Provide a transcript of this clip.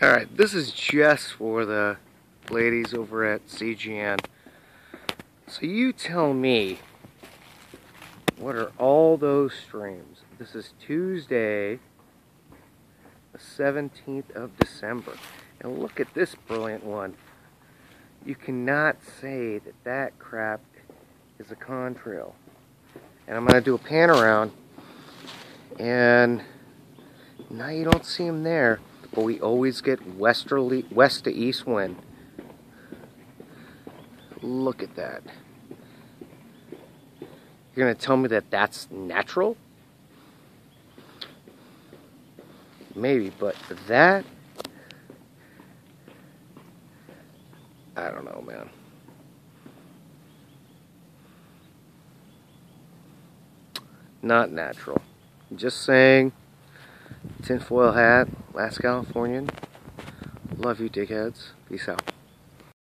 Alright, this is just for the ladies over at CGN. So you tell me, what are all those streams? This is Tuesday, the 17th of December. And look at this brilliant one. You cannot say that that crap is a contrail. And I'm going to do a pan around. And now you don't see him there but we always get westerly, west to east wind. Look at that. You're going to tell me that that's natural? Maybe, but that, I don't know, man. Not natural. just saying tinfoil hat, last Californian. Love you, dickheads. Peace out.